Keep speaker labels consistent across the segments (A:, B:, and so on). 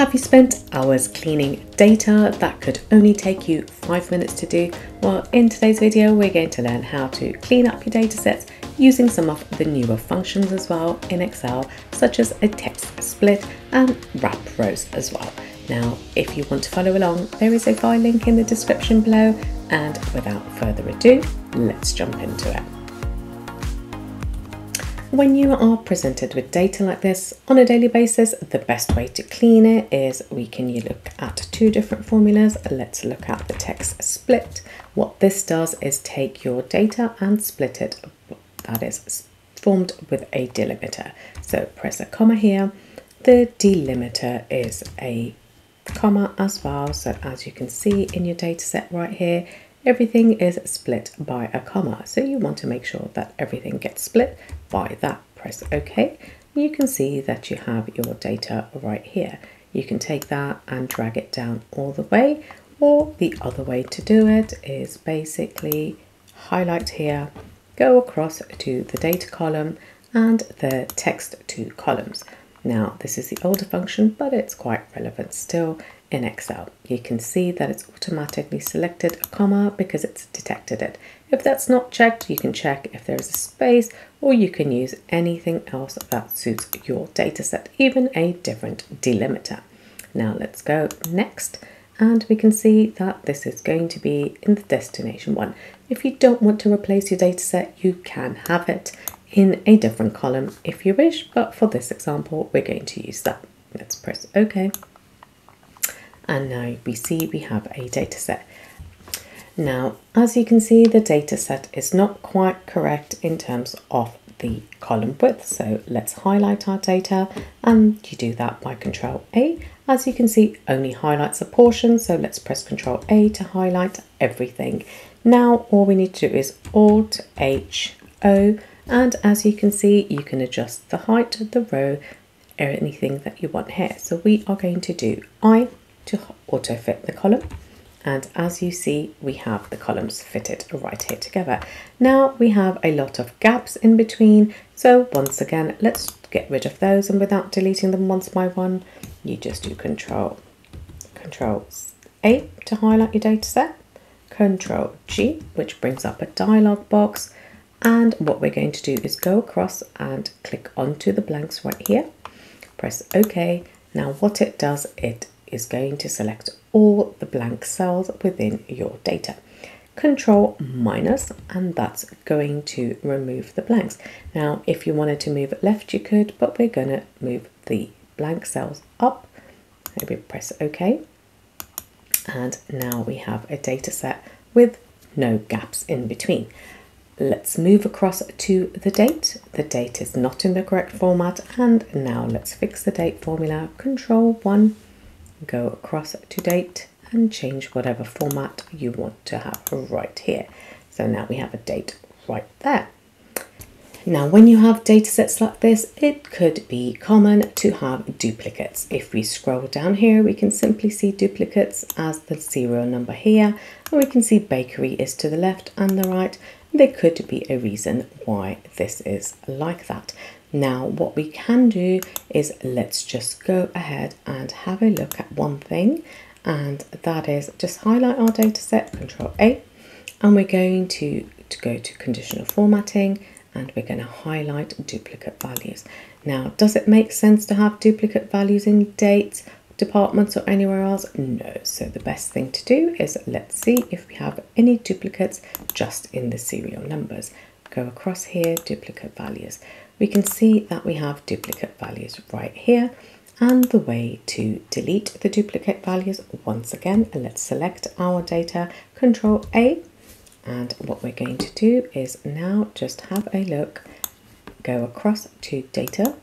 A: Have you spent hours cleaning data that could only take you five minutes to do? Well, in today's video, we're going to learn how to clean up your data sets using some of the newer functions as well in Excel, such as a text split and wrap rows as well. Now, if you want to follow along, there is a file link in the description below. And without further ado, let's jump into it. When you are presented with data like this on a daily basis, the best way to clean it is we can look at two different formulas. Let's look at the text split. What this does is take your data and split it, that is formed with a delimiter. So press a comma here. The delimiter is a comma as well. So as you can see in your data set right here, everything is split by a comma. So you want to make sure that everything gets split by that. Press OK. You can see that you have your data right here. You can take that and drag it down all the way or the other way to do it is basically highlight here, go across to the data column and the text to columns. Now this is the older function but it's quite relevant still in Excel. You can see that it's automatically selected a comma because it's detected it. If that's not checked, you can check if there is a space or you can use anything else that suits your dataset, even a different delimiter. Now let's go next and we can see that this is going to be in the destination one. If you don't want to replace your dataset, you can have it in a different column if you wish, but for this example, we're going to use that. Let's press OK and now we see we have a data set. Now, as you can see, the data set is not quite correct in terms of the column width. So let's highlight our data and you do that by control A. As you can see, only highlights a portion. So let's press control A to highlight everything. Now, all we need to do is Alt H O. And as you can see, you can adjust the height of the row, anything that you want here. So we are going to do I to auto fit the column. And as you see, we have the columns fitted right here together. Now we have a lot of gaps in between. So once again, let's get rid of those. And without deleting them once by one, you just do control, control A to highlight your data set, control G, which brings up a dialog box. And what we're going to do is go across and click onto the blanks right here, press OK. Now what it does, it is going to select all the blank cells within your data. Control minus, and that's going to remove the blanks. Now, if you wanted to move it left, you could, but we're going to move the blank cells up. Maybe press OK. And now we have a data set with no gaps in between. Let's move across to the date. The date is not in the correct format. And now let's fix the date formula. Control 1 go across to date and change whatever format you want to have right here. So now we have a date right there. Now, when you have data sets like this, it could be common to have duplicates. If we scroll down here, we can simply see duplicates as the serial number here, and we can see bakery is to the left and the right. There could be a reason why this is like that. Now what we can do is let's just go ahead and have a look at one thing and that is just highlight our data set, control A, and we're going to, to go to conditional formatting and we're going to highlight duplicate values. Now, does it make sense to have duplicate values in dates, departments or anywhere else? No. So the best thing to do is let's see if we have any duplicates just in the serial numbers. Go across here, duplicate values we can see that we have duplicate values right here and the way to delete the duplicate values once again. Let's select our data control A. And what we're going to do is now just have a look go across to data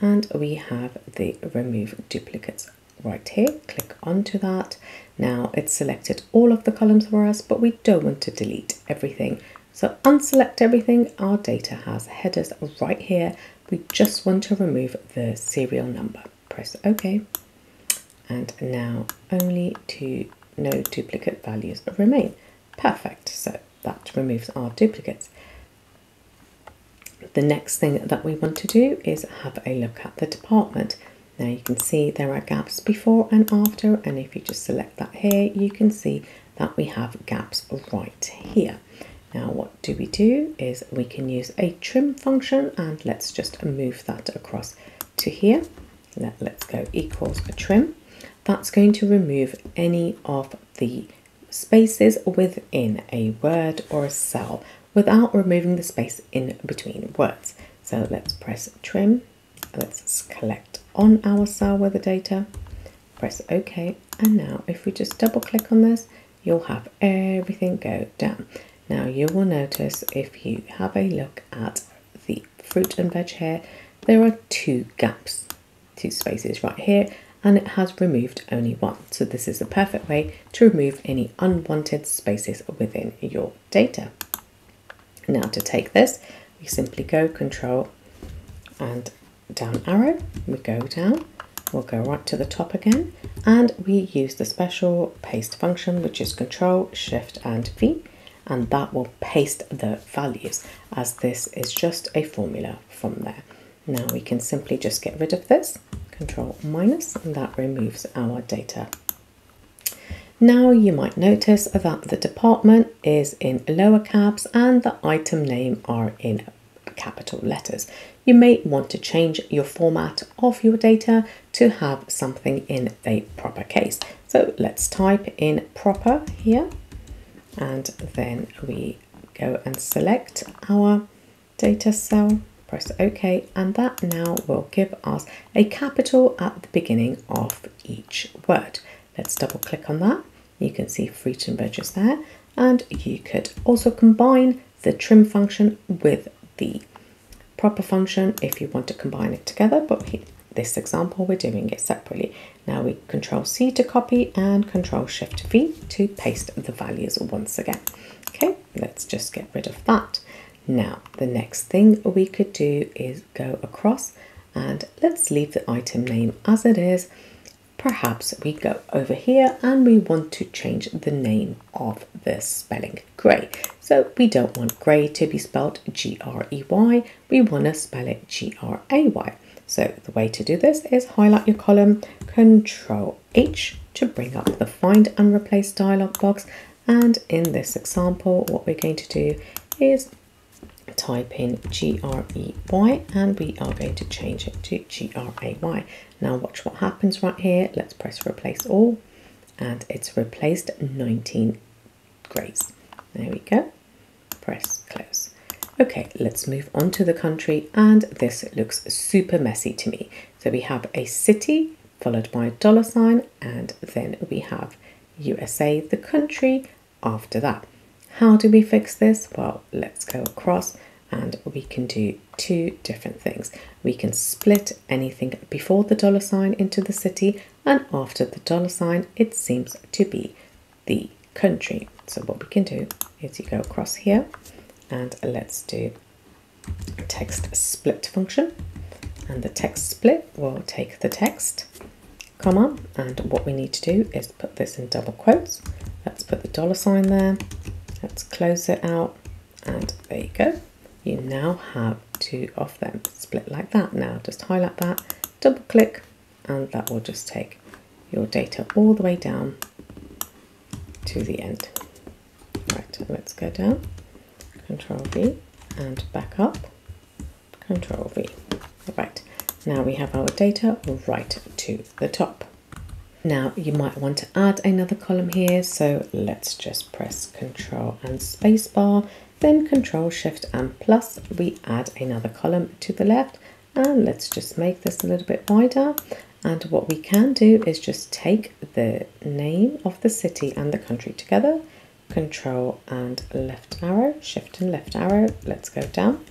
A: and we have the remove duplicates right here. Click onto that. Now it's selected all of the columns for us but we don't want to delete everything so unselect everything, our data has headers right here. We just want to remove the serial number. Press OK. And now only two no duplicate values remain. Perfect, so that removes our duplicates. The next thing that we want to do is have a look at the department. Now you can see there are gaps before and after and if you just select that here you can see that we have gaps right here. Now what do we do is we can use a trim function and let's just move that across to here. Let, let's go equals a trim. That's going to remove any of the spaces within a word or a cell without removing the space in between words. So let's press trim. Let's collect on our cell with the data. Press OK. And now if we just double click on this, you'll have everything go down. Now you will notice if you have a look at the fruit and veg here, there are two gaps, two spaces right here, and it has removed only one. So this is a perfect way to remove any unwanted spaces within your data. Now to take this, we simply go control and down arrow, we go down, we'll go right to the top again, and we use the special paste function, which is control, shift and V, and that will paste the values as this is just a formula from there. Now we can simply just get rid of this, control minus, and that removes our data now you might notice that the department is in lower caps and the item name are in capital letters. You may want to change your format of your data to have something in a proper case. So let's type in proper here and then we go and select our data cell, press OK, and that now will give us a capital at the beginning of each word. Let's double click on that you can see and veg there. And you could also combine the trim function with the proper function if you want to combine it together. But this example, we're doing it separately. Now we control C to copy and control shift V to paste the values once again. Okay, let's just get rid of that. Now, the next thing we could do is go across and let's leave the item name as it is perhaps we go over here and we want to change the name of the spelling grey. So we don't want grey to be spelled G-R-E-Y, we want to spell it G-R-A-Y. So the way to do this is highlight your column, Control H to bring up the Find and Replace dialog box. And in this example, what we're going to do is type in G-R-E-Y and we are going to change it to G-R-A-Y. Now watch what happens right here. Let's press replace all and it's replaced 19 greys. There we go. Press close. Okay, let's move on to the country and this looks super messy to me. So we have a city followed by a dollar sign and then we have USA, the country after that. How do we fix this? Well, let's go across and we can do two different things. We can split anything before the dollar sign into the city and after the dollar sign it seems to be the country. So what we can do is you go across here and let's do text split function and the text split will take the text comma and what we need to do is put this in double quotes. Let's put the dollar sign there Let's close it out and there you go. You now have two of them split like that. Now just highlight that, double click and that will just take your data all the way down to the end. Right, let's go down, Control V and back up, Control V. Right, now we have our data right to the top. Now you might want to add another column here, so let's just press Control and Spacebar, then Control Shift and plus, we add another column to the left, and let's just make this a little bit wider. And what we can do is just take the name of the city and the country together, Control and left arrow, Shift and left arrow, let's go down,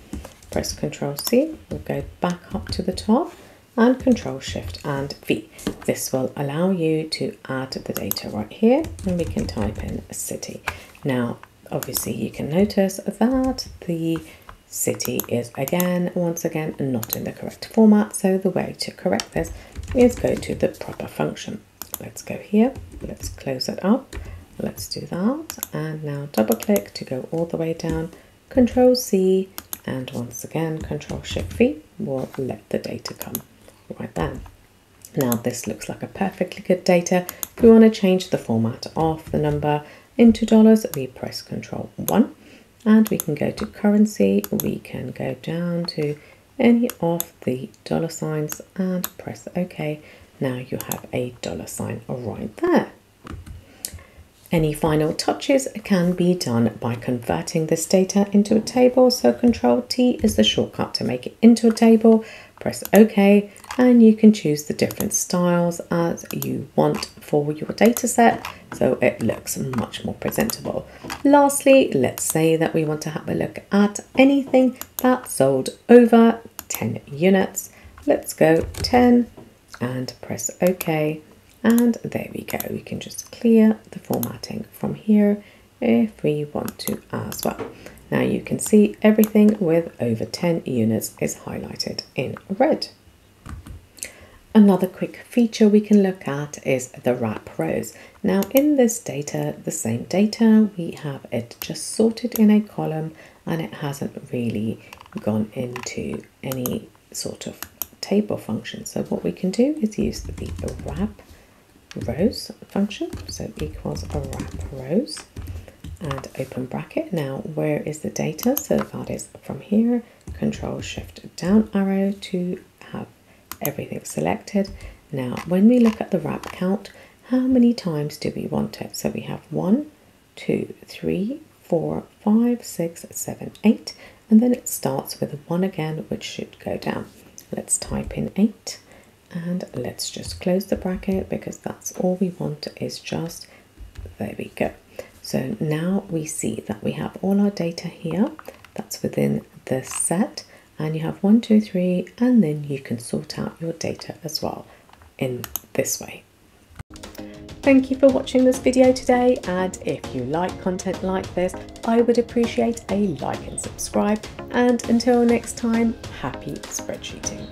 A: press Control C, we'll go back up to the top, and Control Shift and V. This will allow you to add the data right here and we can type in a city. Now, obviously you can notice that the city is again, once again, not in the correct format. So the way to correct this is go to the proper function. Let's go here, let's close it up. Let's do that. And now double click to go all the way down, Control C, and once again, Control Shift V will let the data come right then. Now this looks like a perfectly good data. If we want to change the format of the number into dollars, we press Control 1 and we can go to currency. We can go down to any of the dollar signs and press OK. Now you have a dollar sign right there. Any final touches can be done by converting this data into a table. So Control T is the shortcut to make it into a table. Press OK and you can choose the different styles as you want for your data set so it looks much more presentable. Lastly, let's say that we want to have a look at anything that sold over 10 units. Let's go 10 and press OK and there we go we can just clear the formatting from here if we want to as well now you can see everything with over 10 units is highlighted in red Another quick feature we can look at is the wrap rows. Now in this data, the same data, we have it just sorted in a column and it hasn't really gone into any sort of table function. So what we can do is use the wrap rows function. So equals a wrap rows and open bracket. Now, where is the data? So that is from here, control shift down arrow to have everything selected. Now, when we look at the wrap count, how many times do we want it? So we have one, two, three, four, five, six, seven, eight, and then it starts with one again, which should go down. Let's type in eight and let's just close the bracket because that's all we want is just there we go. So now we see that we have all our data here. That's within the set. And you have one two three and then you can sort out your data as well in this way. Thank you for watching this video today. And if you like content like this I would appreciate a like and subscribe. And until next time happy spreadsheeting